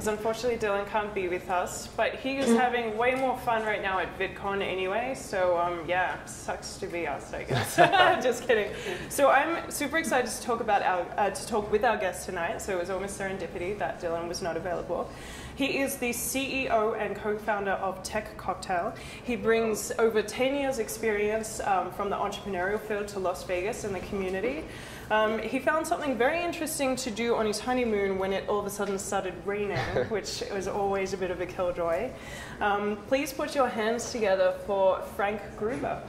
because unfortunately Dylan can't be with us, but he is having way more fun right now at VidCon anyway. So um, yeah, sucks to be us, I guess. Just kidding. So I'm super excited to talk about our uh, to talk with our guest tonight. So it was almost serendipity that Dylan was not available. He is the CEO and co-founder of Tech Cocktail. He brings over 10 years experience um, from the entrepreneurial field to Las Vegas and the community. Um, he found something very interesting to do on his honeymoon when it all of a sudden started raining, which was always a bit of a killjoy. Um, please put your hands together for Frank Gruber.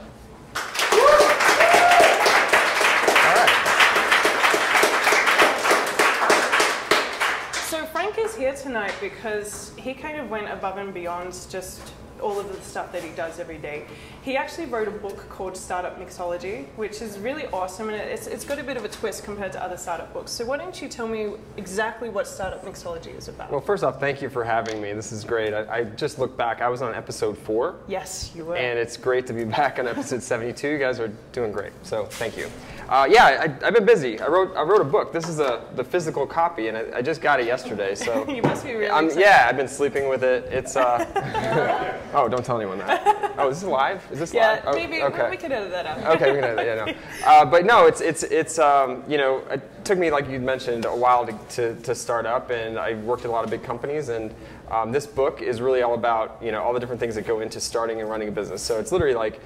So Frank is here tonight because he kind of went above and beyond just all of the stuff that he does every day. He actually wrote a book called Startup Mixology, which is really awesome and it's, it's got a bit of a twist compared to other startup books. So why don't you tell me exactly what Startup Mixology is about? Well, first off, thank you for having me. This is great. I, I just looked back. I was on episode four. yes, you were. And it's great to be back on episode 72. You guys are doing great. So thank you. Uh, yeah, I, I've been busy. I wrote I wrote a book. This is a, the physical copy, and I, I just got it yesterday. So you must be really I'm, yeah, I've been sleeping with it. It's uh, oh, don't tell anyone that. Oh, is this live? Is this Yeah, live? Oh, maybe okay. we could edit that out. okay, we can edit that. Yeah, no. Uh, but no, it's it's it's um, you know it took me like you mentioned a while to, to, to start up, and I worked at a lot of big companies, and um, this book is really all about you know all the different things that go into starting and running a business. So it's literally like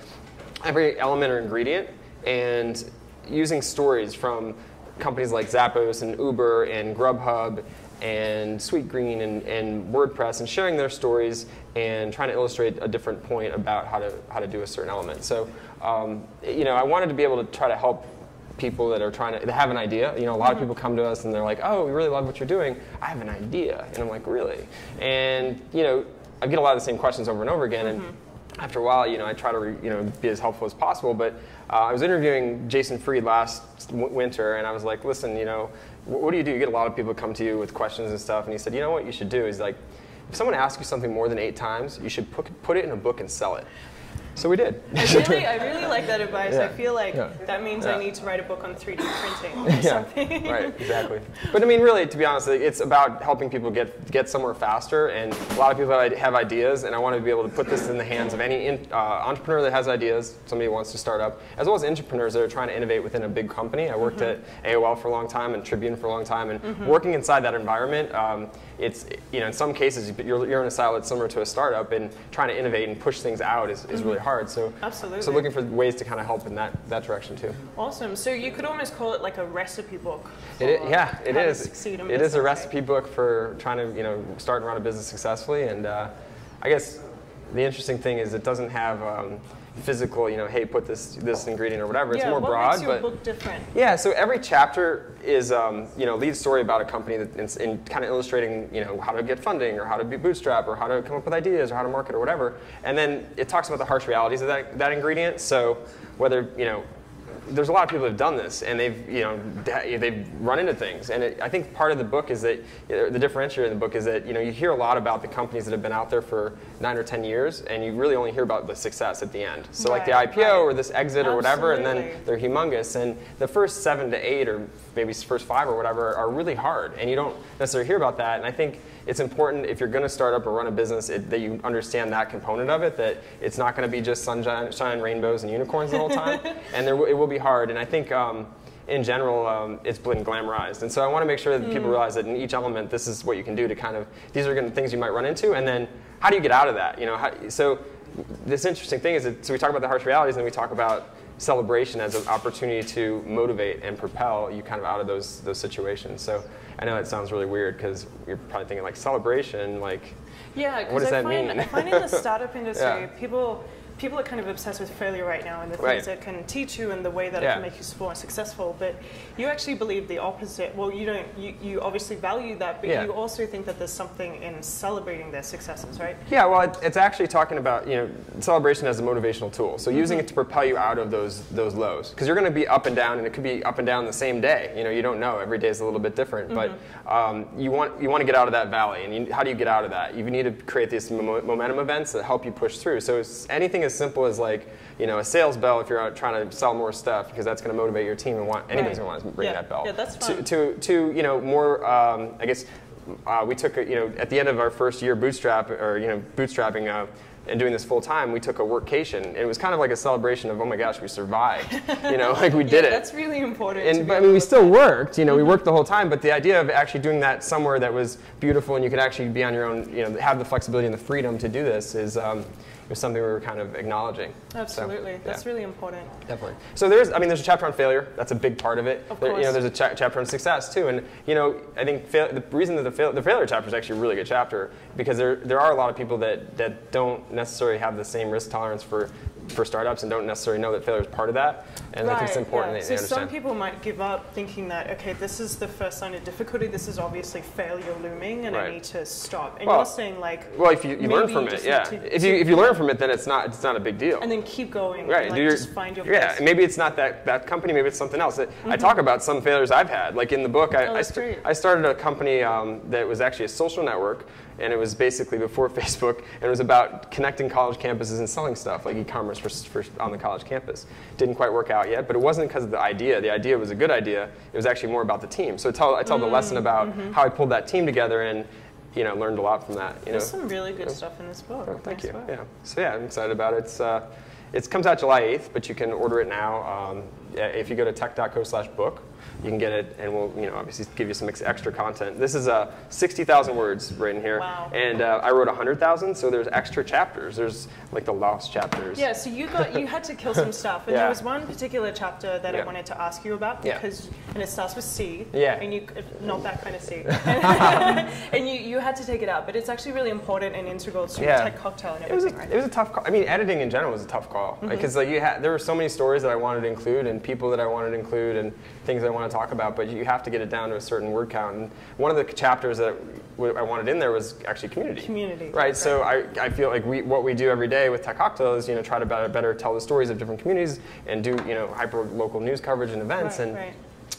every element or ingredient, and using stories from companies like Zappos and Uber and Grubhub and Sweetgreen and, and WordPress and sharing their stories and trying to illustrate a different point about how to how to do a certain element. So um, you know, I wanted to be able to try to help people that are trying to have an idea. You know, a lot of people come to us and they're like, "Oh, we really love what you're doing. I have an idea," and I'm like, "Really?" And you know, I get a lot of the same questions over and over again, and after a while, you know, I try to you know be as helpful as possible. But uh, I was interviewing Jason Fried last winter, and I was like, "Listen, you know, wh- what do you do? You get a lot of people come to you with questions and stuff." And he said, "You know what you should do is like." If someone asks you something more than eight times, you should put, put it in a book and sell it. So we did. really, I really like that advice. I feel like Yeah. that means Yeah. I need to write a book on 3D printing or yeah, something. right, exactly. But I mean, really, to be honest, it's about helping people get get somewhere faster. And a lot of people have ideas, and I want to be able to put this in the hands of any in, uh, entrepreneur that has ideas, somebody who wants to start up, as well as entrepreneurs that are trying to innovate within a big company. I worked at AOL for a long time and Tribune for a long time, and working inside that environment. Um, it's you know in some cases you're, you're in a style that's similar to a startup and trying to innovate and push things out is, is really hard so Absolutely. so looking for ways to kind of help in that that direction too Awesome. So you could almost call it like a recipe book. It is, yeah, it is. It is a recipe book for trying to, you know, start and run a business successfully. And uh, I guess the interesting thing is it doesn't have um, physical, you know, hey, put this this ingredient or whatever. It's more what broad, makes your but book different? yeah. So every chapter is, um, you know, lead story about a company that in, in kind of illustrating, you know, how to get funding or how to be bootstrap or how to come up with ideas or how to market or whatever. And then it talks about the harsh realities of that that ingredient. So whether you know there's a lot of people who've done this and they've you know they've run into things. And it, i think part of the book is that uh, the differentiator in the book is that you know you hear a lot about the companies that have been out there for nine or ten years and you really only hear about the success at the end. So like the ipo right. or this exit or whatever and then they're humongous. And the first seven to eight or maybe first five or whatever are really hard and you don't necessarily hear about that. And i think it's important if you're going to start up or run a business it, that you understand that component of it that it's not going to be just sunshine shine, rainbows and unicorns the whole time. And there, it will be hard and i think um, in general um, it's been glamorized and so i want to make sure that people realize that in each element this is what you can do to kind of these are going to things you might run into and then how do you get out of that you know how, so this interesting thing is that so we talk about the harsh realities and then we talk about celebration as an opportunity to motivate and propel you kind of out of those those situations so i know that sounds really weird because you're probably thinking like celebration like Yeah, What does I that find mean? I find in the startup industry, Yeah. people people are kind of obsessed with failure right now and the Right. things that can teach you and the way that it can make you more successful. But you actually believe the opposite. Well, you don't. You, you obviously value that, but Yeah. you also think that there's something in celebrating their successes, right? Yeah, well, it, it's actually talking about you know celebration as a motivational tool. So using it to propel you out of those those lows, because you're going to be up and down, and it could be up and down the same day. You know, you don't know. Every day is a little bit different, but um, you want you want to get out of that valley. And you, how do you get out of that? You need to create these mo- momentum events that help you push through. So it's, anything as simple as like you know a sales bell if you're out trying to sell more stuff because that's going to motivate your team and want anybody's Right. going to want to ring Yeah. that bell. Yeah, that's To, fun. to to you know more um, I guess uh, we took a, you know at the end of our first year bootstrap or you know bootstrapping. Uh, and doing this full time, we took a workcation. And it was kind of like a celebration of, oh my gosh, we survived. You know, like we did yeah, it That's really important. and but I mean, we still worked. You know, we worked the whole time. But the idea of actually doing that somewhere that was beautiful and you could actually be on your own, you know, have the flexibility and the freedom to do this is um, was something we were kind of acknowledging. So, Absolutely, yeah, that's really important. definitely. So there's, I mean, there's a chapter on failure. That's a big part of it. Of There- You know, there's a cha- chapter on success too. And you know, I think fail, the reason that the, fail, the failure chapter is actually a really good chapter because there there are a lot of people that that don't necessarily have the same risk tolerance for for startups and don't necessarily know that failure is part of that. And I think it's important yeah. that So some people might give up thinking that okay, this is the first sign of difficulty. This is obviously failure looming, and I need to stop. And Well, you're saying like, Well, if you, you learn from it, yeah. to- if you if you learn from it, then it's not it's not a big deal. and then keep going. right. And, like, your, just find your yeah. place. Maybe it's not that that company. Maybe it's something else. I talk about some failures I've had. Like in the book, I Oh, I, st- great. I started a company um, that was actually a social network, and it was basically before Facebook, and it was about connecting college campuses and selling stuff like e-commerce for, for on the college campus. Didn't quite work out yet, but it wasn't because of the idea. The idea was a good idea. It was actually more about the team. So I tell I tell the Mm, lesson about mm-hmm. how I pulled that team together and. You know, learned a lot from that. You know, There's some really good stuff in this book. Oh, thank Nice you. work. Yeah. So yeah, I'm excited about it. It's, uh, it comes out July 8th, but you can order it now. Um, if you go to tech.co/book, you can get it, and we'll you know obviously give you some ex- extra content. This is uh, 60,000 words written here, Wow. and uh, I wrote 100,000. So there's extra chapters. There's like the lost chapters. Yeah, so you got you had to kill some stuff, and Yeah. there was one particular chapter that I wanted to ask you about Yeah. because, and it starts with C. Yeah. And you not that kind of C. and you you had to take it out, but it's actually really important and integral to Yeah. tech cocktail and It was, a, right? it was a tough call. I mean, editing in general was a tough call because like you had there were so many stories that I wanted to include and people that I wanted to include and things I want to talk about, but you have to get it down to a certain word count. And one of the chapters that I wanted in there was actually community. Community, Right. So I, I feel like we what we do every day with Tech Cocktail is you know try to better, better tell the stories of different communities and do you know hyper local news coverage and events Right, and right.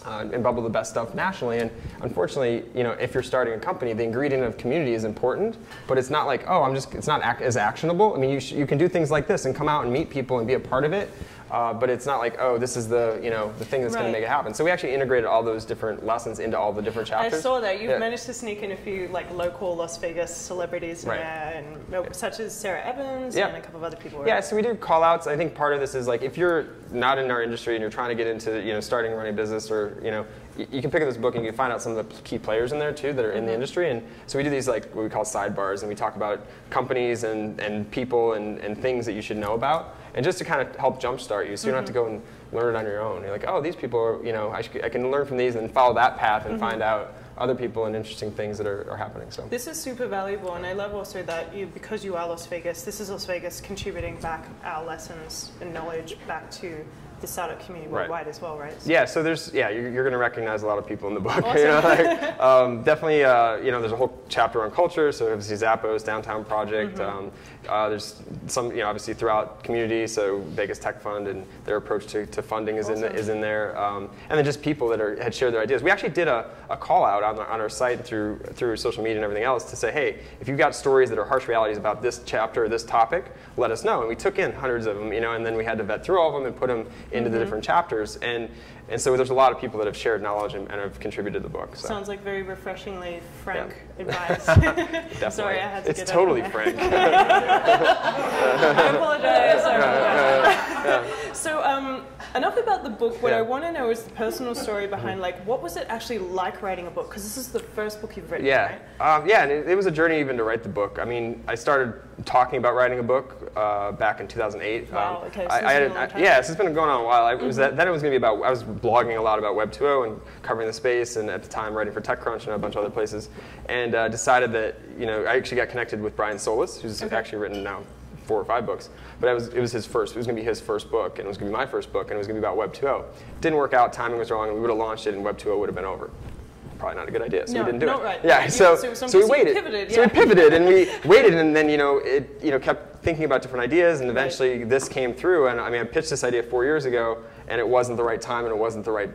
uh, and bubble the best stuff nationally. And unfortunately, you know, if you're starting a company, the ingredient of community is important, but it's not like, oh, I'm just, it's not ac- as actionable. I mean, you, you can do things like this and come out and meet people and be a part of it. Uh, but it's not like, oh, this is the, you know, the thing that's going to make it happen. So we actually integrated all those different lessons into all the different chapters. I saw that you've Yeah. managed to sneak in a few like local Las Vegas celebrities Right. and uh, such as Sarah Evans Yeah. and a couple of other people. right? Yeah, so we do call outs. I think part of this is like if you're not in our industry and you're trying to get into, you know, starting running business or, you know, you can pick up this book and you can find out some of the key players in there too that are in the mm-hmm. industry. And so we do these like what we call sidebars and we talk about companies and, and people and, and things that you should know about. And just to kind of help jumpstart you so you don't have to mm-hmm. go and learn it on your own. You're like, oh, these people are, you know, I, should, I can learn from these and follow that path and mm-hmm. find out other people and interesting things that are, are happening. So This is super valuable, and I love also that you, because you are Las Vegas, this is Las Vegas contributing back our lessons and knowledge back to the startup community Right. worldwide as well, right? So- Yeah, so there's yeah, you're, you're going to recognize a lot of people in the book. Awesome. You know, like, um, definitely, uh, you know, there's a whole chapter on culture. So obviously Zappos Downtown Project. Mm-hmm. Um, uh, there's some, you know, obviously throughout community. So Vegas Tech Fund and their approach to, to funding is in the, is in there. Um, and then just people that are, had shared their ideas. We actually did a, a call out on, the, on our site through through social media and everything else to say, hey, if you've got stories that are harsh realities about this chapter or this topic, let us know. And we took in hundreds of them, you know, and then we had to vet through all of them and put them into Mm-hmm. the different chapters. And and so there's a lot of people that have shared knowledge and, and have contributed to the book. So. Sounds like very refreshingly frank advice. Sorry, I had to It's get totally frank. I apologize. I apologize. so, um, enough about the book. What Yeah. I want to know is the personal story behind, like, what was it actually like writing a book? Because this is the first book you've written, Yeah, right? um, yeah, and it, it was a journey even to write the book. I mean, I started talking about writing a book uh, back in 2008. Wow, Um, okay, so I, I had- I- yeah, so it's been going on a while. I, it was that, then it was going to be about. I was blogging a lot about Web 2.0 and covering the space, and at the time writing for TechCrunch and a bunch of other places, and uh, decided that you know I actually got connected with Brian Solis, who's Okay. actually written now four or five books. But it was, it was his first. It was going to be his first book, and it was going to be my first book, and it was going to be about Web 2.0. Didn't work out. Timing was wrong, and we would have launched it, and Web 2.0 would have been over. Probably not a good idea, so No, we didn't do it. right. Yeah, You- so so so we waited. pivoted, So we pivoted, and we waited, and then you know it you know kept thinking about different ideas, and eventually this came through. And I mean, I pitched this idea four years ago, and it wasn't the right time, and it wasn't the right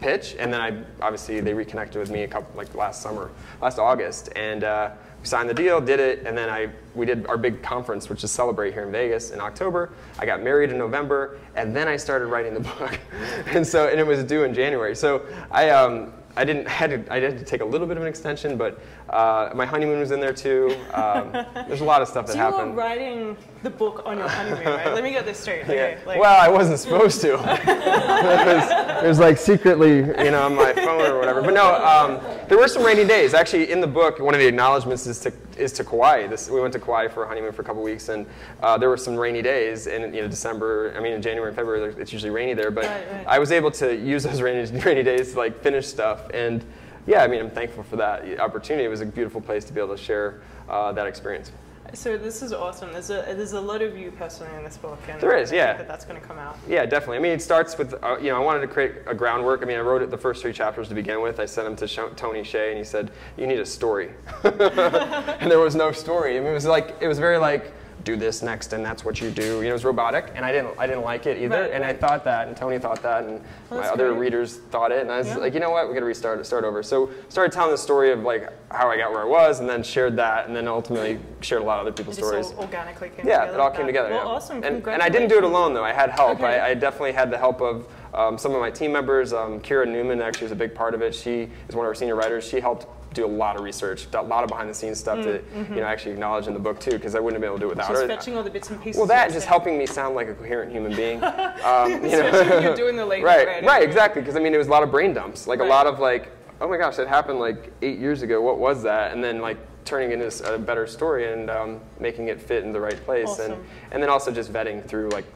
pitch, and then I obviously they reconnected with me a couple like last summer, last August, and uh, we signed the deal, did it, and then I we did our big conference, which is Celebrate here in Vegas in October. I got married in November, and then I started writing the book, and so and it was due in January. So I. Um, I didn't had to, I had to take a little bit of an extension, but uh, my honeymoon was in there too. Um, there's a lot of stuff that so happened. You were writing the book on your honeymoon, right? Let me get this straight. Okay, yeah. like, well, I wasn't supposed to. it, was, it, was, like secretly, you know, on my phone or whatever. But no, um, there were some rainy days. Actually, in the book, one of the acknowledgments is to is to Kauai. This, we went to Kauai for a honeymoon for a couple weeks, and uh, there were some rainy days in you know December. I mean, in January and February, it's usually rainy there. But right, right. I was able to use those rainy rainy days to like finish stuff and. Yeah, I mean, I'm thankful for that opportunity. It was a beautiful place to be able to share uh, that experience. So this is awesome. There's a there's a lot of you personally in this book, and there is, I yeah. that that's going to come out. Yeah, definitely. I mean, it starts with uh, you know I wanted to create a groundwork. I mean, I wrote it the first three chapters to begin with. I sent them to Sh- Tony Hsieh, and he said you need a story, and there was no story. I mean, it was like it was very like do this next and that's what you do. You know, it was robotic and I didn't I didn't like it either. Right, and right. I thought that and Tony thought that and well, my other great. readers thought it and I was yeah. like, you know what, we gotta restart start over. So started telling the story of like how I got where I was and then shared that and then ultimately shared a lot of other people's it stories. All organically came yeah, together. it all came together. Well, yeah. awesome. And, and I didn't do it alone though. I had help. Okay. I, I definitely had the help of um, some of my team members. Um, Kira Newman actually was a big part of it. She is one of our senior writers. She helped do a lot of research, a lot of behind the scenes stuff mm, to mm-hmm. you know actually acknowledge in the book too, because I wouldn't have been able to do it without She's her. fetching all the bits and pieces. Well, that just helping me sound like a coherent human being. Um, you know, you're doing the late right, right, right, exactly. Because I mean, it was a lot of brain dumps, like right. a lot of like, oh my gosh, that happened like eight years ago. What was that? And then like turning it into a better story and um, making it fit in the right place, awesome. and and then also just vetting through like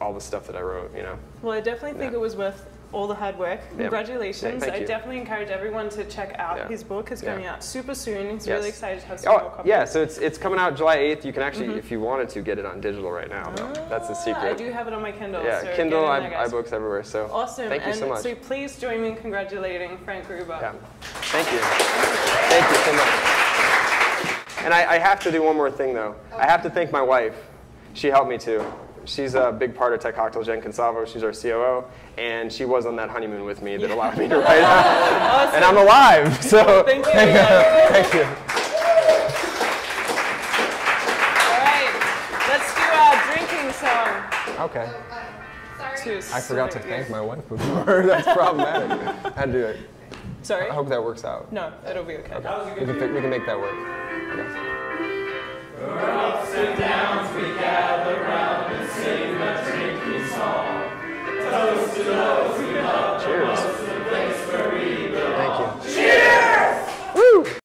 all the stuff that I wrote. You know. Well, I definitely think yeah. it was worth all the hard work. Congratulations. Yeah, I definitely encourage everyone to check out yeah. his book. It's coming out super soon. He's yes. really excited to have some oh, more copies. Yeah, so it's, it's coming out July 8th. You can actually, mm-hmm. if you wanted to, get it on digital right now. Ah, That's the secret. I do have it on my Kindle. Yeah, so Kindle, there, iBooks everywhere. So awesome. Thank you and so much. So please join me in congratulating Frank Gruber. Yeah. Thank you. Thank you so much. And I, I have to do one more thing, though. I have to thank my wife. She helped me too she's a big part of Tech Cocktail, Jen Consalvo. She's our COO, and she was on that honeymoon with me that allowed me to write awesome. And I'm alive, so thank you. thank you. All right, let's do our drinking song. Okay. Sorry. I forgot to thank my wife before. That's problematic. I had to do it. Sorry? I hope that works out. No, it'll be okay. okay. We, can, we can make that work. Okay. For ups and downs we gather round and sing